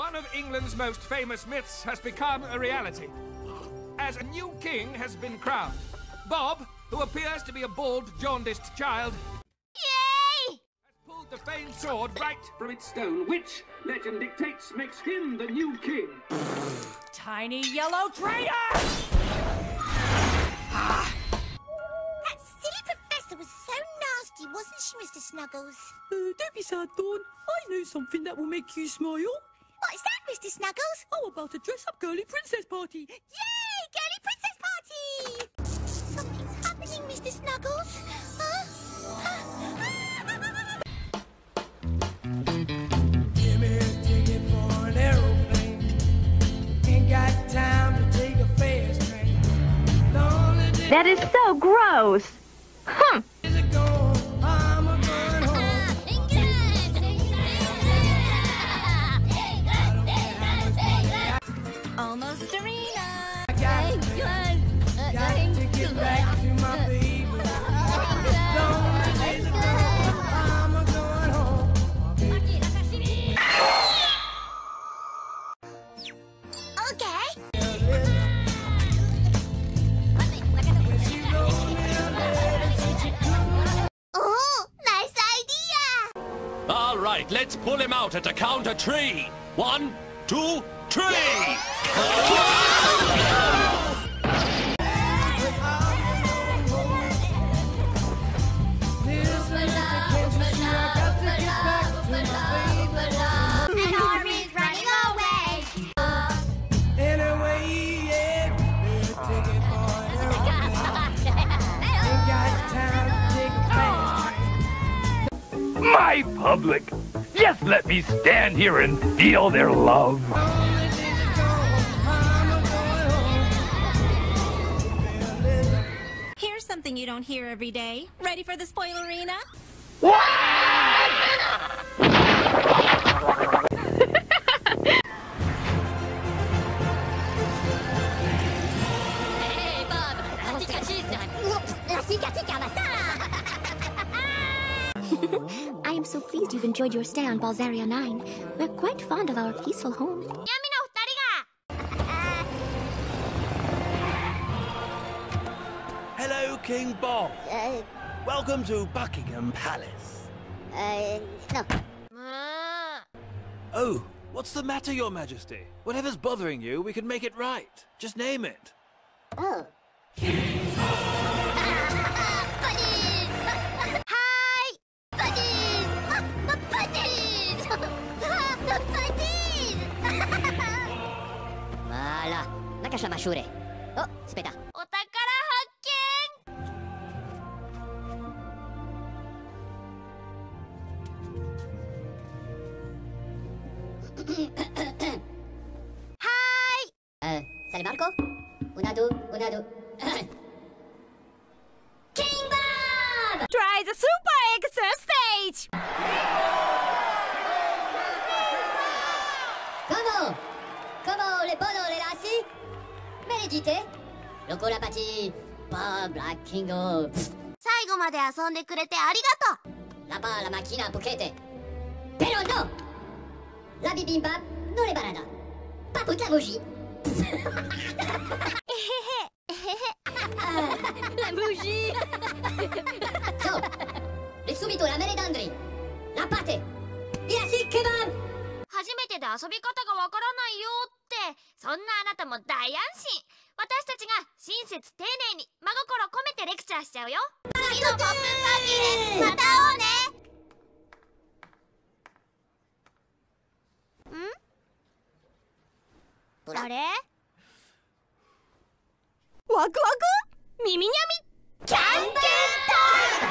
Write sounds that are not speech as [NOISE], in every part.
One of England's most famous myths has become a reality. As a new king has been crowned, Bob, who appears to be a bald, jaundiced child, Yay! has pulled the famed sword right from its stone, which, legend dictates, makes him the new king. Tiny yellow traitor! That silly professor was so nasty, wasn't she, Mr. Snuggles? Uh, don't be sad, Dawn. I know something that will make you smile. What's that, Mr. Snuggles? How about a dress-up girly princess party? Yay! Girly princess party! Something's happening, Mr. Snuggles. Huh? Give me a ticket for an aeroplane. Ain't got time to take a fast train. That is so gross. Let's pull him out at a count of three. One, two, three! My public. Just let me stand here and feel their love. Lonely days ago, I'm a going home. Here's something you don't hear every day. Ready for the spoilerina? Hey, Bob. Tika cheese time. Whoops. Tika tika masala. I am pleased you've enjoyed your stay on Balzaria 9. We're quite fond of our peaceful home. Hello, King Bob. Uh, Welcome to Buckingham Palace. Uh, no. Oh, what's the matter, Your Majesty? Whatever's bothering you, we can make it right. Just name it. Oh. Voilà. Nakasha Mashure. Oh, speta. お宝発見はーい Uh, salut Marco? Una, deux, una, deux. King Bob! Try the Super じて。ロコラパチバーブラッキング。最後まで遊んでくれてありがとう。ラパーラマキナボケテ。ペロノラビビンバノレバラダパプタムジ。えへへえへへラムジ。そう。レスミトラメレダンドリラパテ。イヤシッケバン。初めてで遊び方がわからないよって。そんなあなたも大安心。私たちが親切丁寧に真心込めてレクチャーしちゃうよ。次のポップンパーティーでまた会おうね。ん？あれワクワク？耳にゃみ？キャンペーンタイム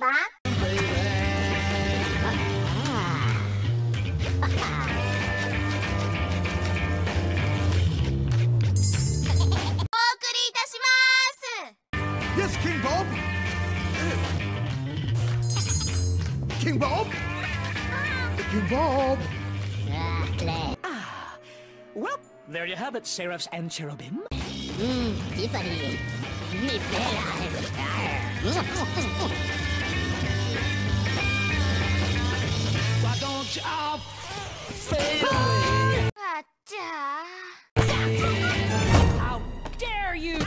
Bob? [LAUGHS] Yes, King Bob. King Bob. King Bob. Ah, well, there you have it, Seraphs and Cherubim. Mmm, Tiffany. [LAUGHS] How dare you!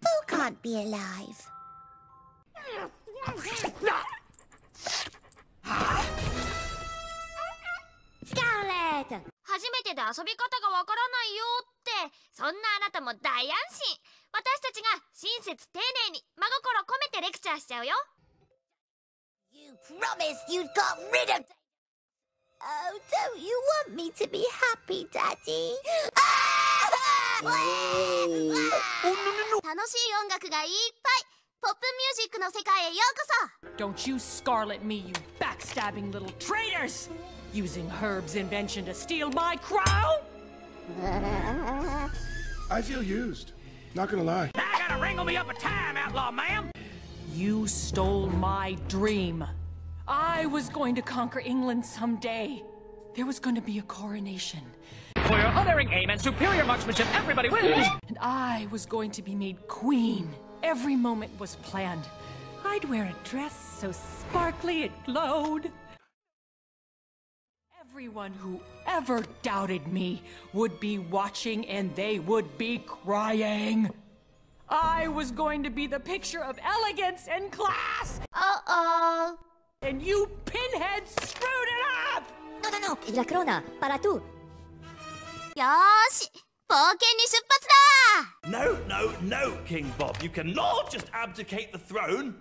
Who can't be alive? スカーレット初めてで遊び方がわからないよって。そんなあなたも大安心。私たちが親切丁寧に真心込めてレクチャーしちゃうよ。You promised you'd got rid of Oh, don't you want me to be happy, Daddy? [LAUGHS] 楽しい音楽がいっぱいポップミュージックの世界へようこ Don't you scarlet me, you backstabbing little traitors! Using Herb's invention to steal my crown? I feel used. Not gonna lie. I gotta wrangle me up a time, outlaw ma'am. You stole my dream. I was going to conquer England someday. There was going to be a coronation. For your unerring aim and superior marksmanship, everybody wins! And I was going to be made queen. Every moment was planned. I'd wear a dress so sparkly it glowed. Everyone who ever doubted me would be watching and they would be crying. I was going to be the picture of elegance and class. Uh oh. And you pinheads screwed it up! No, no, no! La corona, para tú! よーし冒険に出発だ No, no, no, King Bob. You cannot just abdicate the throne.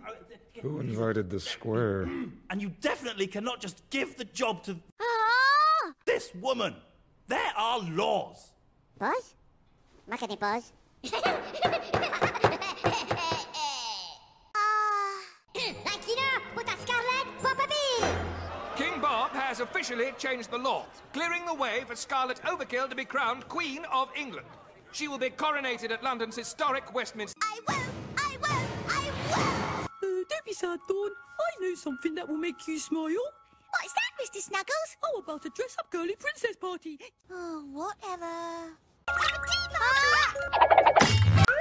Who invited the square? And you definitely cannot just give the job to ああ this woman. There are laws. Pause? Máquete pause. Has officially changed the law, clearing the way for Scarlet Overkill to be crowned Queen of England. She will be coronated at London's historic Westminster. I will! I will! I will! Uh, don't be sad, Dawn. I know something that will make you smile. What's that, Mr. Snuggles? How about a dress-up girly princess party? Oh, whatever.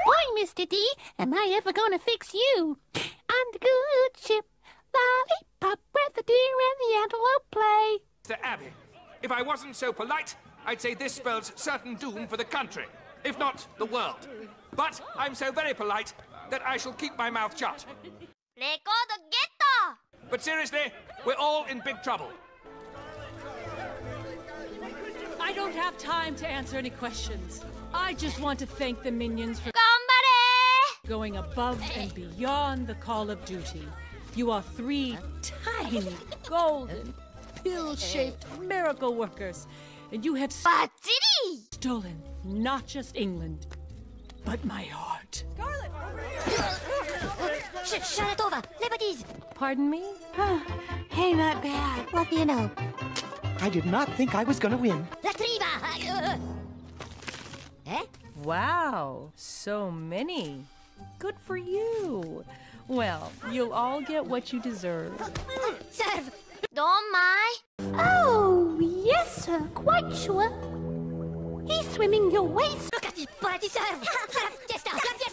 Boy, Mr. D, am I ever gonna fix you? On the good deer and the antelope play. Mr. Abbey, if I wasn't so polite, I'd say this spells certain doom for the country, if not the world. But I'm so very polite that I shall keep my mouth shut. Record ghetto! But seriously, we're all in big trouble. I don't have time to answer any questions. I just want to thank the minions for Somebody! going above and beyond the call of duty. You are three Golden, pill-shaped miracle workers. And you have Batiri! stolen not just England, but my heart. Scarlet, over here! Sh Pardon me? Huh. Hey, not bad. What do you know? I did not think I was gonna win. Latriva! eh? Wow, so many. Good for you. Well, you'll all get what you deserve. Serve! Don't mind. Oh, yes, sir. Quite sure. He's swimming your waist. Look at his body, serve! La fiesta! La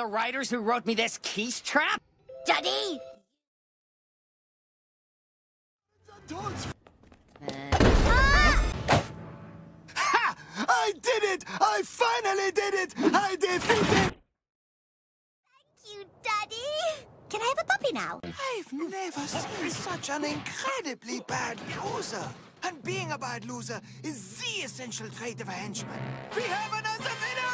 the writers who wrote me this keys trap? Daddy! Ha! I did it! I finally did it! I defeated... Thank you, Daddy. Can I have a puppy now? I've never seen such an incredibly bad loser. And being a bad loser is the essential trait of a henchman. We have another villain!